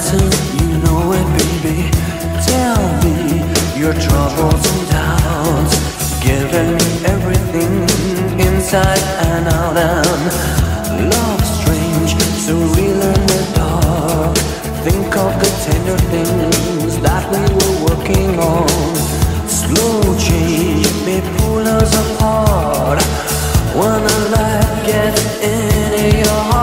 matter, you know it, baby. Tell me your troubles and doubts. Giving everything inside and out, and love strange, so real in the dark. Think of the tender things that we were working on. Slow change may pull us apart when the light gets in your heart.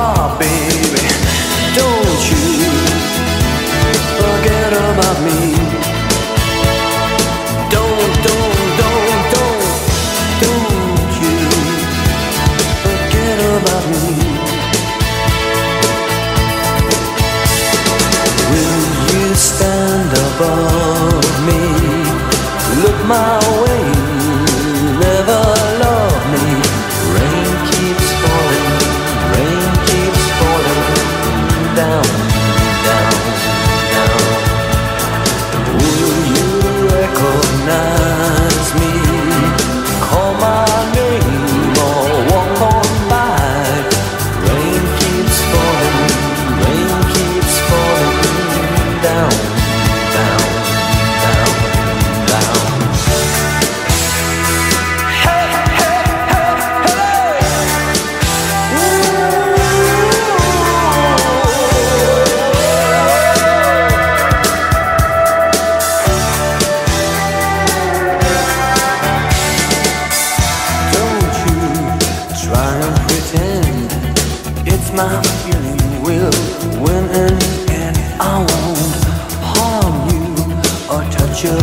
más. Try and pretend it's my feeling will win in the. I won't harm you or touch your